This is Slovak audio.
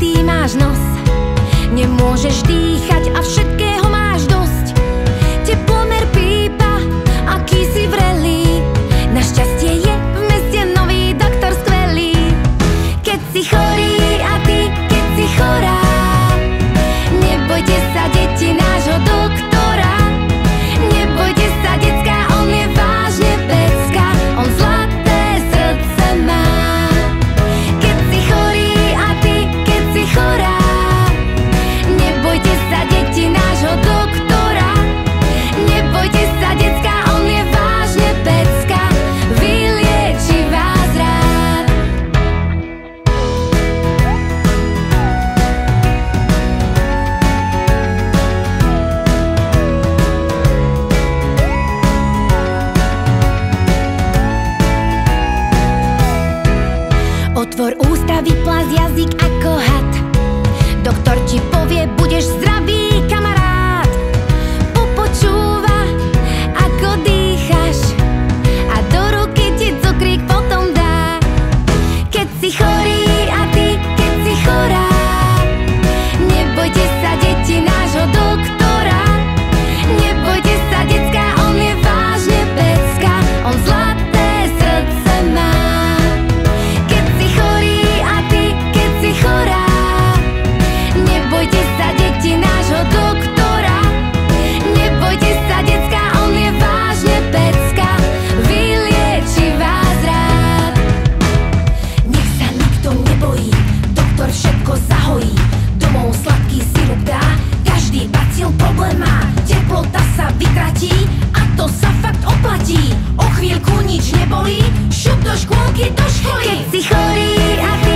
Zapchatý máš nos. Nemôžeš dýchať ti povie, budeš zdravý kamarát. Popočúva, ako dýchaš a do ruky ti cukrík potom dá. Keď si chorý, zahojí Domov sladký sirup dá. Každý bacil problém má. Teplota sa vytratí A to sa fakt oplatí. O chvíľku nič nebolí Šup do škôlky, do školy. Keď si chorý a ty